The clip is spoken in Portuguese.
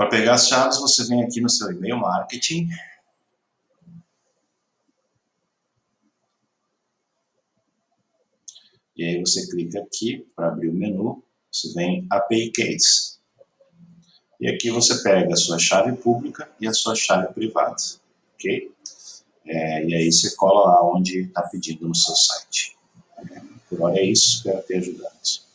Para pegar as chaves, você vem aqui no seu e-mail marketing. E aí você clica aqui para abrir o menu, você vem API Case. E aqui você pega a sua chave pública e a sua chave privada, ok? É, e aí você cola lá onde está pedindo no seu site. Por hora é isso, espero ter ajudado.